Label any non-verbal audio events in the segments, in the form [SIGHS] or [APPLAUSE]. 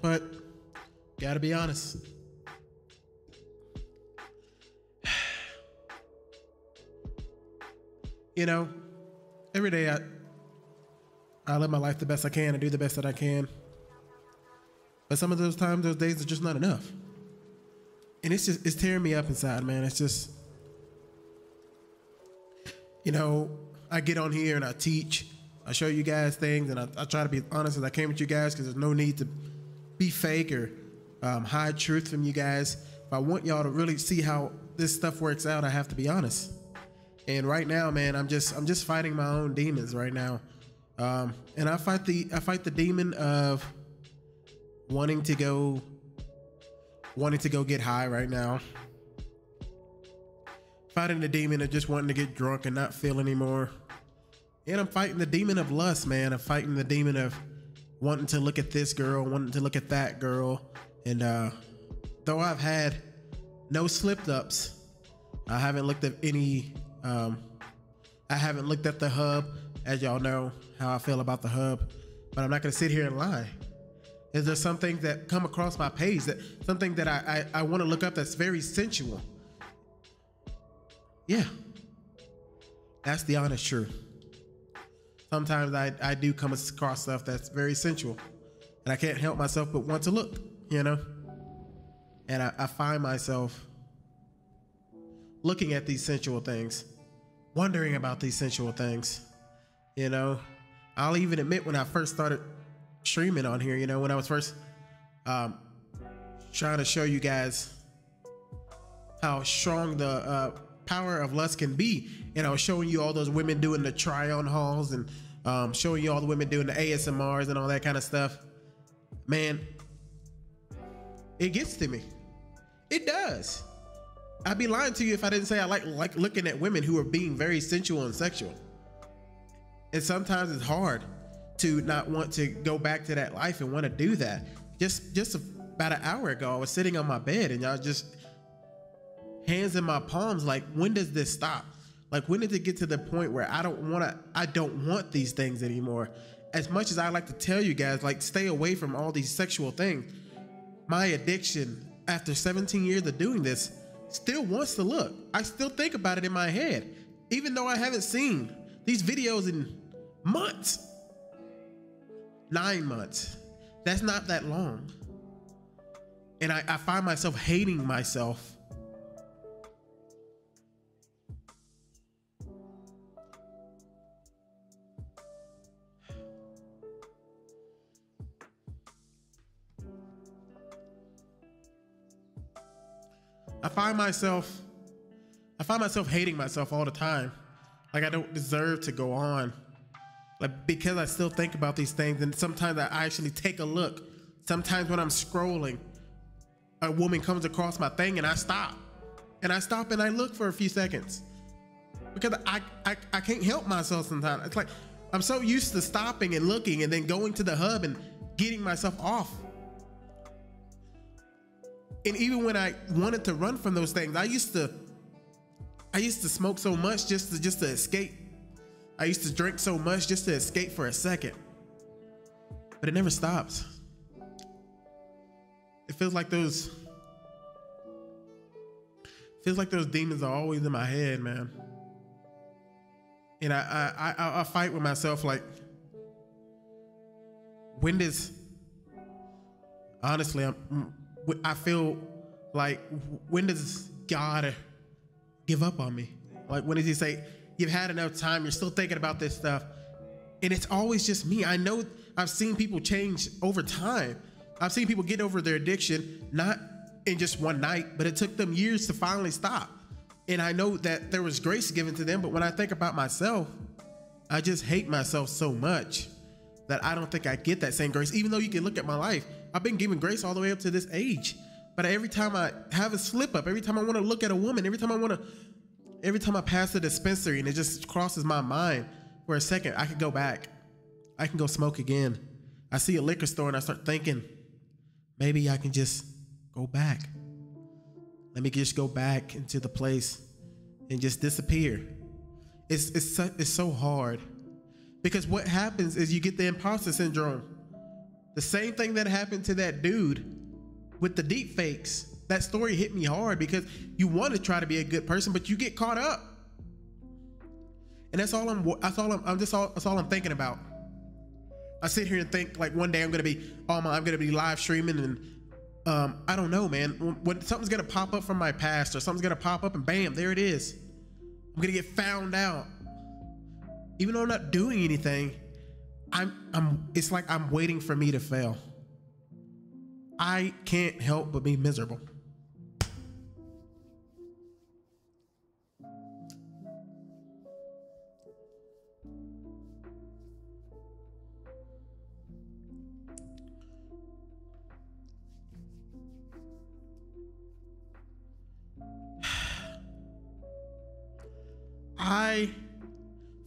but gotta be honest. [SIGHS] You know, every day I I live my life the best I can and do the best that I can. But some of those times, those days are just not enough. And it's just it's tearing me up inside, man. It's just you know, I get on here and I teach. I show you guys things and I, I try to be honest as I can with you guys because there's no need to be fake or um, hide truth from you guys. If I want y'all to really see how this stuff works out, I have to be honest. And right now, man, I'm just I'm just fighting my own demons right now. Um, and I fight the I fight the demon of wanting to go wanting to go get high right now. Fighting the demon of just wanting to get drunk and not feel anymore. And I'm fighting the demon of lust, man. I'm fighting the demon of wanting to look at this girl, wanting to look at that girl. And uh though I've had no slipped ups, I haven't looked at any um I haven't looked at the hub, as y'all know how I feel about the hub, but I'm not gonna sit here and lie. Is there something that come across my page that something that I I, I want to look up that's very sensual? Yeah. That's the honest truth. Sometimes I, I do come across stuff that's very sensual. And I can't help myself but want to look, you know? And I, I find myself looking at these sensual things, wondering about these sensual things. You know, I'll even admit when I first started streaming on here, you know, when I was first um, trying to show you guys how strong the uh, power of lust can be. And I was showing you all those women doing the try on hauls and um, showing you all the women doing the ASMRs and all that kind of stuff. Man, it gets to me. It does. I'd be lying to you if I didn't say I like like looking at women who are being very sensual and sexual. And sometimes it's hard to not want to go back to that life and want to do that. Just just about an hour ago, I was sitting on my bed and y'all just hands in my palms like when does this stop? Like when did it get to the point where I don't want to I don't want these things anymore? As much as I like to tell you guys like stay away from all these sexual things, my addiction after 17 years of doing this still wants to look. I still think about it in my head even though I haven't seen these videos in months. 9 months. That's not that long. And I, I find myself hating myself I find myself I find myself hating myself all the time. Like I don't deserve to go on. Like because I still think about these things and sometimes I actually take a look. Sometimes when I'm scrolling, a woman comes across my thing and I stop. And I stop and I look for a few seconds. Because I I, I can't help myself sometimes. It's like I'm so used to stopping and looking and then going to the hub and getting myself off and even when I wanted to run from those things, I used to I used to smoke so much just to just to escape. I used to drink so much just to escape for a second. But it never stops. It feels like those feels like those demons are always in my head, man. And I I I, I fight with myself like when does honestly I'm I feel like when does God give up on me? Like when does He say you've had enough time? You're still thinking about this stuff, and it's always just me. I know I've seen people change over time. I've seen people get over their addiction not in just one night, but it took them years to finally stop. And I know that there was grace given to them, but when I think about myself, I just hate myself so much that I don't think I get that same grace. Even though you can look at my life, I've been given grace all the way up to this age. But every time I have a slip up, every time I want to look at a woman, every time I want to, every time I pass the dispensary and it just crosses my mind for a second, I could go back. I can go smoke again. I see a liquor store and I start thinking, maybe I can just go back. Let me just go back into the place and just disappear. It's it's so, it's so hard because what happens is you get the imposter syndrome The same thing that happened to that dude with the deep fakes. That story hit me hard because you want to try to be a good person, but you get caught up. And that's all I'm. That's all I'm. I'm just all. That's all I'm thinking about. I sit here and think like one day I'm gonna be. Oh my! I'm gonna be live streaming and. Um, I don't know, man. When, when something's gonna pop up from my past or something's gonna pop up and bam, there it is. I'm gonna get found out. Even though I'm not doing anything, I'm I'm it's like I'm waiting for me to fail. I can't help but be miserable. [SIGHS] I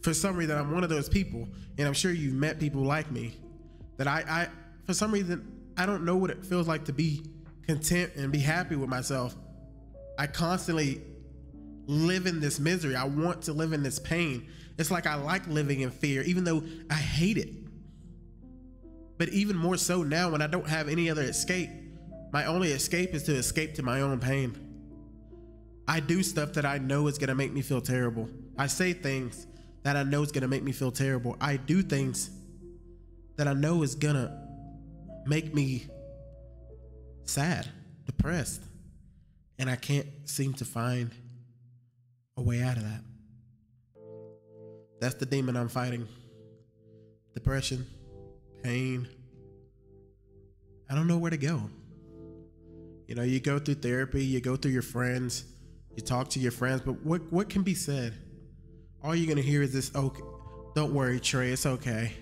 for some reason I'm one of those people, and I'm sure you've met people like me, that I, I for some reason I don't know what it feels like to be content and be happy with myself. I constantly live in this misery. I want to live in this pain. It's like I like living in fear, even though I hate it. But even more so now when I don't have any other escape, my only escape is to escape to my own pain. I do stuff that I know is gonna make me feel terrible. I say things that I know is gonna make me feel terrible. I do things that I know is gonna make me sad, depressed, and I can't seem to find a way out of that. That's the demon I'm fighting. Depression, pain. I don't know where to go. You know, you go through therapy, you go through your friends, you talk to your friends, but what what can be said? All you're gonna hear is this, okay, don't worry, Trey, it's okay.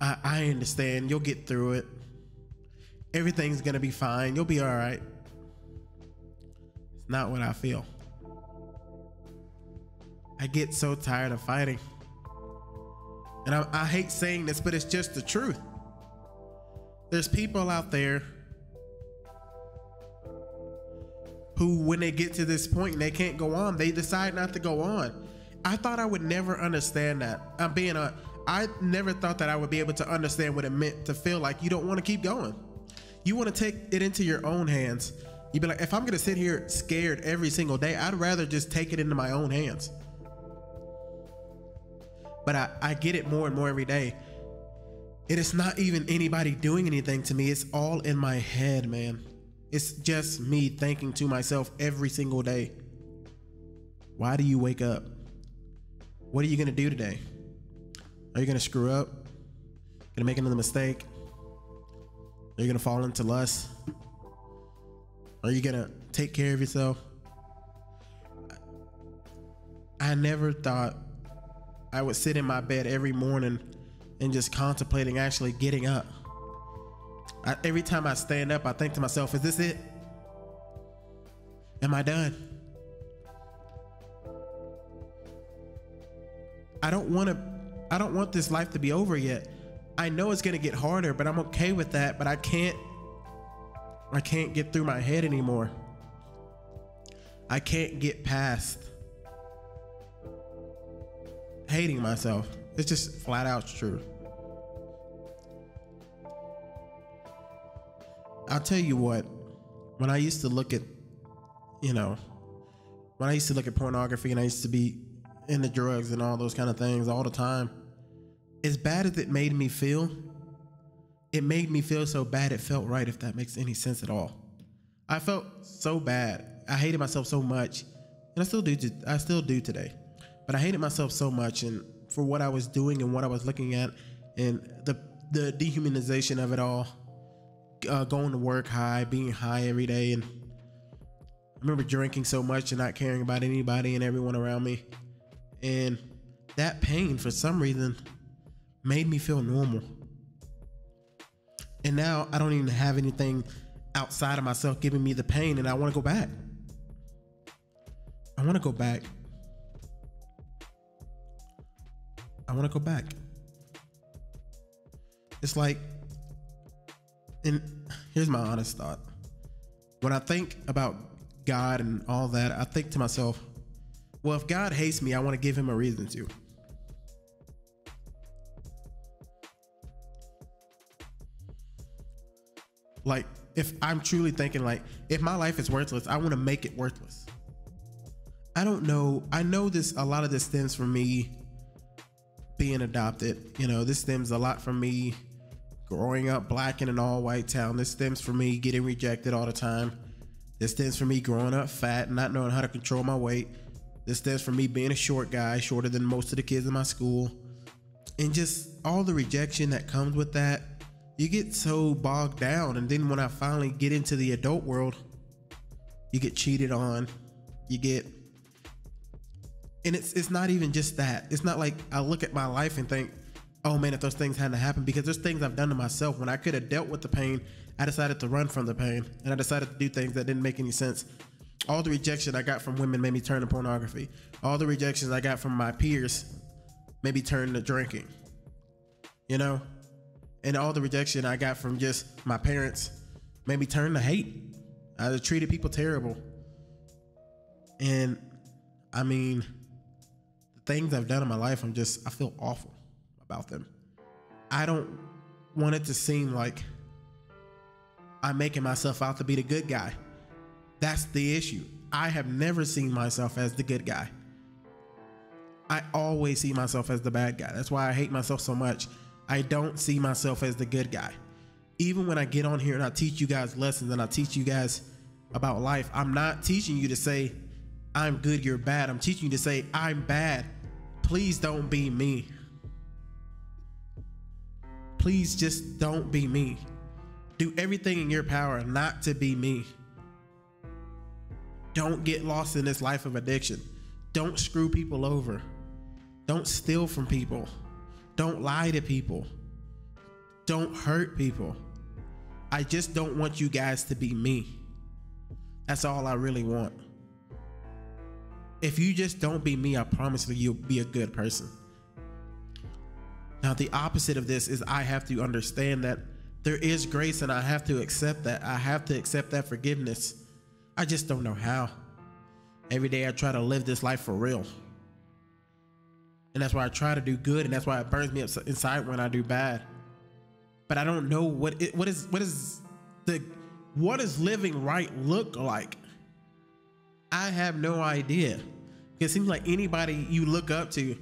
I, I understand. You'll get through it. Everything's gonna be fine. You'll be all right. It's not what I feel. I get so tired of fighting. And I, I hate saying this, but it's just the truth. There's people out there who, when they get to this point and they can't go on, they decide not to go on. I thought I would never understand that. I'm being a I never thought that I would be able to understand what it meant to feel like you don't want to keep going. You want to take it into your own hands. You'd be like, if I'm gonna sit here scared every single day, I'd rather just take it into my own hands. But I, I get it more and more every day. It is not even anybody doing anything to me. It's all in my head, man. It's just me thinking to myself every single day. Why do you wake up? What are you gonna do today? Are you gonna screw up? Gonna make another mistake? Are you gonna fall into lust? Are you gonna take care of yourself? I never thought I would sit in my bed every morning and just contemplating actually getting up. I, every time I stand up, I think to myself, is this it? Am I done? I don't want to I don't want this life to be over yet. I know it's going to get harder, but I'm okay with that, but I can't I can't get through my head anymore. I can't get past hating myself. It's just flat out true. I'll tell you what, when I used to look at, you know, when I used to look at pornography and I used to be into drugs and all those kind of things all the time, as bad as it made me feel, it made me feel so bad it felt right, if that makes any sense at all. I felt so bad. I hated myself so much, and I still do. I still do today, but I hated myself so much, and for what I was doing and what I was looking at, and the the dehumanization of it all. Uh, going to work high, being high every day, and I remember drinking so much and not caring about anybody and everyone around me, and that pain for some reason made me feel normal. And now I don't even have anything outside of myself giving me the pain, and I want to go back. I want to go back. I want to go back. It's like, and here's my honest thought. When I think about God and all that, I think to myself, well, if God hates me, I want to give him a reason to. Like, if I'm truly thinking, like, if my life is worthless, I want to make it worthless. I don't know. I know this, a lot of this stems from me being adopted. You know, this stems a lot from me growing up black in an all white town. This stems from me getting rejected all the time. This stems from me growing up fat not knowing how to control my weight. This stems from me being a short guy, shorter than most of the kids in my school. And just all the rejection that comes with that you get so bogged down and then when i finally get into the adult world you get cheated on you get and it's it's not even just that it's not like i look at my life and think oh man if those things hadn't happened because there's things i've done to myself. When i could have dealt with the pain i decided to run from the pain and i decided to do things that didn't make any sense. All the rejection i got from women made me turn to pornography. All the rejections i got from my peers made me turn to drinking you know? And all the rejection I got from just my parents made me turn to hate. I treated people terrible. And I mean, the things I've done in my life, I'm just, I feel awful about them. I don't want it to seem like I'm making myself out to be the good guy. That's the issue. I have never seen myself as the good guy. I always see myself as the bad guy. That's why I hate myself so much I don't see myself as the good guy. Even when I get on here and I teach you guys lessons and I teach you guys about life, I'm not teaching you to say, I'm good, you're bad. I'm teaching you to say, I'm bad. Please don't be me. Please just don't be me. Do everything in your power not to be me. Don't get lost in this life of addiction. Don't screw people over. Don't steal from people. Don't lie to people. Don't hurt people. I just don't want you guys to be me. That's all I really want. If you just don't be me, I promise you, you'll be a good person. Now, the opposite of this is I have to understand that there is grace and I have to accept that. I have to accept that forgiveness. I just don't know how. Every day I try to live this life for real and that's why I try to do good, and that's why it burns me up inside when I do bad. But I don't know what it, what is what is the what does living right look like? I have no idea. It seems like anybody you look up to,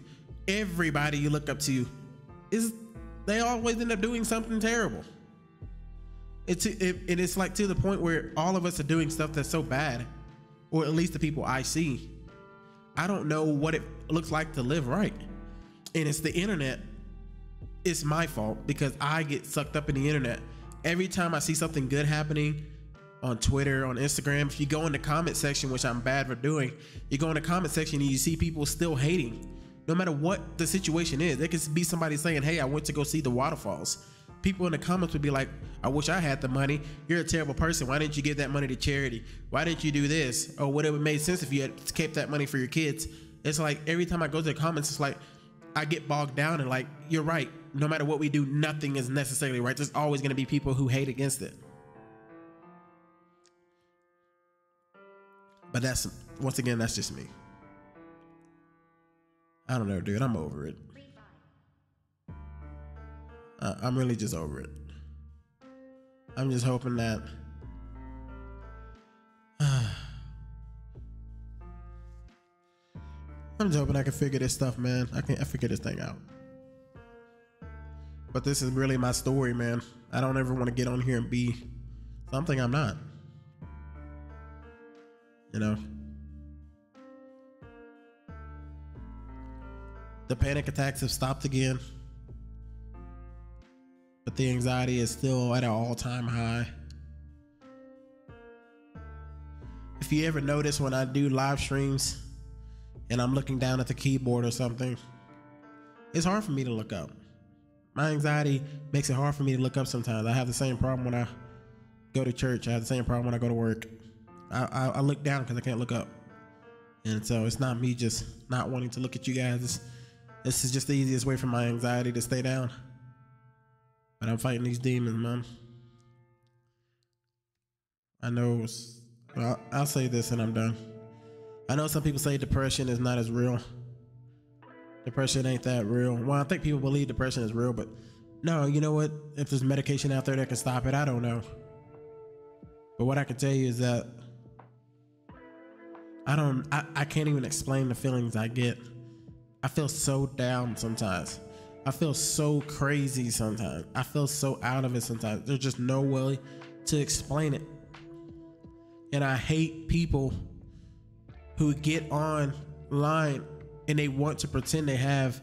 everybody you look up to, is they always end up doing something terrible. It's it, and it's like to the point where all of us are doing stuff that's so bad, or at least the people I see. I don't know what it looks like to live right. And it's the internet. It's my fault because I get sucked up in the internet. Every time I see something good happening on Twitter, on Instagram, if you go in the comment section, which I'm bad for doing, you go in the comment section and you see people still hating. No matter what the situation is, there could be somebody saying, Hey, I went to go see the waterfalls. People in the comments would be like, I wish I had the money. You're a terrible person. Why didn't you give that money to charity? Why didn't you do this? Or would it have made sense if you had kept that money for your kids? It's like every time I go to the comments, it's like I get bogged down and like, you're right. No matter what we do, nothing is necessarily right. There's always going to be people who hate against it. But that's, once again, that's just me. I don't know, dude. I'm over it. Uh, I'm really just over it. I'm just hoping that. [SIGHS] I'm just hoping I can figure this stuff, man. I can I figure this thing out. But this is really my story, man. I don't ever want to get on here and be something I'm not. You know? The panic attacks have stopped again. But the anxiety is still at an all-time high. If you ever notice when I do live streams, and I'm looking down at the keyboard or something, it's hard for me to look up. My anxiety makes it hard for me to look up sometimes. I have the same problem when I go to church. I have the same problem when I go to work. I, I, I look down because I can't look up. And so it's not me just not wanting to look at you guys. This, this is just the easiest way for my anxiety to stay down. But I'm fighting these demons, man. I know. Well, I'll say this and I'm done. I know some people say depression is not as real. Depression ain't that real. Well, I think people believe depression is real, but no, you know what? If there's medication out there that can stop it, I don't know. But what I can tell you is that I don't I, I can't even explain the feelings I get. I feel so down sometimes. I feel so crazy sometimes. I feel so out of it sometimes. There's just no way to explain it. And I hate people who get online and they want to pretend they have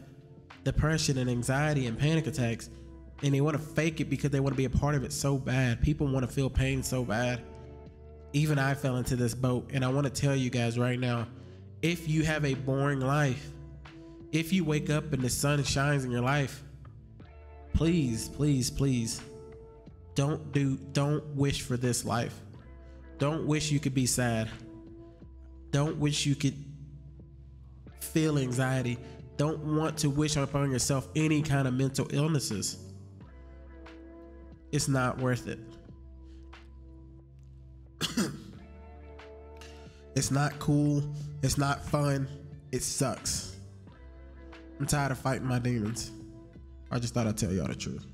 depression and anxiety and panic attacks and they want to fake it because they want to be a part of it so bad. People want to feel pain so bad. Even I fell into this boat and I want to tell you guys right now, if you have a boring life, if you wake up and the sun shines in your life, please, please, please don't do don't wish for this life. Don't wish you could be sad. Don't wish you could feel anxiety. Don't want to wish upon yourself any kind of mental illnesses. It's not worth it. [COUGHS] it's not cool. It's not fun. It sucks. I'm tired of fighting my demons. I just thought I'd tell y'all the truth.